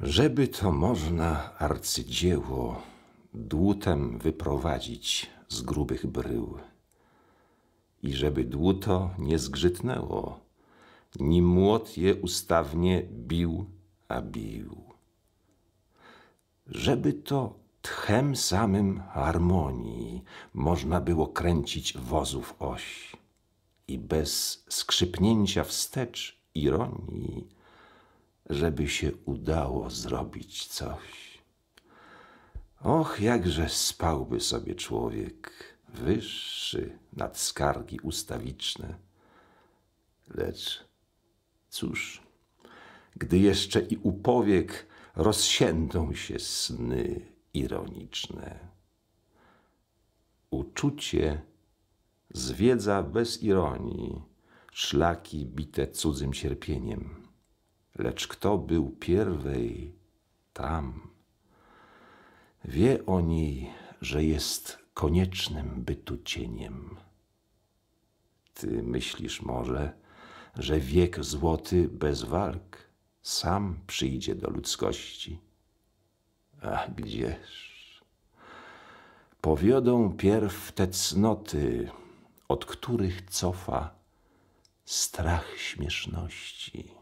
Żeby to można arcydzieło dłutem wyprowadzić z grubych brył i żeby dłuto nie zgrzytnęło, nim młot je ustawnie bił, a bił. Żeby to tchem samym harmonii można było kręcić wozów oś i bez skrzypnięcia wstecz ironii, żeby się udało zrobić coś. Och, jakże spałby sobie człowiek wyższy nad skargi ustawiczne. Lecz cóż, gdy jeszcze i u powiek rozsiędą się sny ironiczne. Uczucie zwiedza bez ironii szlaki bite cudzym cierpieniem. Lecz kto był pierwej tam, wie o niej, że jest koniecznym bytu cieniem. Ty myślisz może, że wiek złoty bez walk sam przyjdzie do ludzkości. A gdzież? Powiodą pierw te cnoty, od których cofa strach śmieszności.